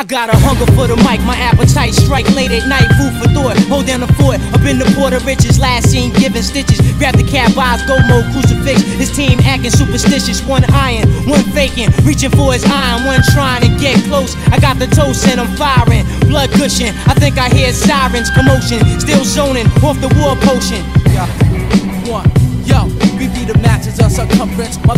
I got a hunger for the mic, my appetite strike late at night, food for thought. Hold down the fort, up in the port of riches, last seen giving stitches. Grab the cap eyes, go mode, crucifix. His team acting superstitious, one iron, one faking, reaching for his iron, one trying to get close. I got the toast and I'm firing, blood cushion. I think I hear sirens, commotion, still zoning off the war potion. Yeah. One. Yo, we be the matches of circumference. My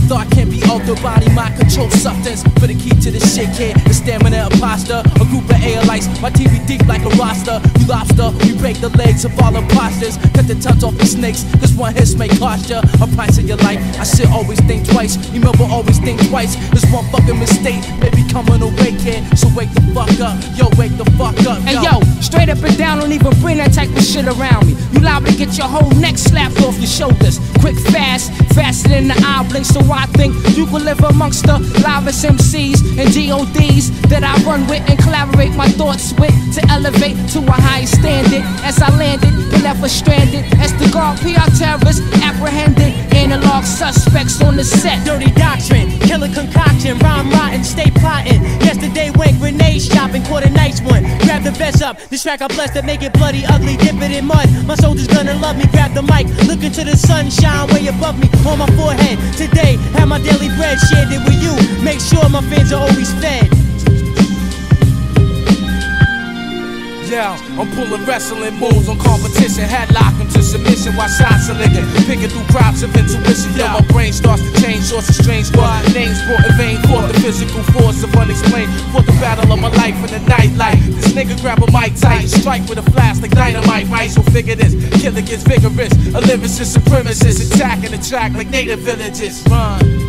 be altered, body, mind control substance. For the key to the shit, kid, the stamina imposter. A group of airlights, my TV deep like a roster. You lobster, we break the legs of all imposters. Cut the tongues off the snakes, this one hit may cost ya. A price of your life, I should always think twice. You Remember, always think twice. This one fucking mistake, maybe coming away, kid. So wake the fuck up, yo, wake the fuck up. Hey yo, straight up and down, don't even bring that type of shit around me. You liable to get your whole neck slapped off your shoulders. Quick, fast, faster than the eye blink. So I think you can live amongst the livest MCs and DODs that I run with and collaborate my thoughts with to elevate to a higher standard. As I landed, but never stranded. As the guard PR terrorists apprehended, analog suspects on the set. Dirty doctrine, killer concoction, rhyme rotten, stay plotting. Yesterday went grenade shopping, caught a nice one. Grab the vest up, this track I blessed to make it bloody, ugly, dip it in mud. My soldiers gonna love me, grab the mic, look into the sunshine way above me, on my forehead. Today, have my daily bread, shared it with you. Make sure my fans are always fed. Yeah, I'm pulling wrestling moves on competition. Headlock them to submission while shots are licking. Picking through crops of intuition. yeah. my brain starts to change. Of strange what names brought in vain. Physical force of unexplained. Fought the battle of my life in the nightlight. This nigga grab a mic tight. Strike with a flash like dynamite. Right, so figure this. Killer gets vigorous. A lyricist supremacist. Attacking the track like native villages. Run.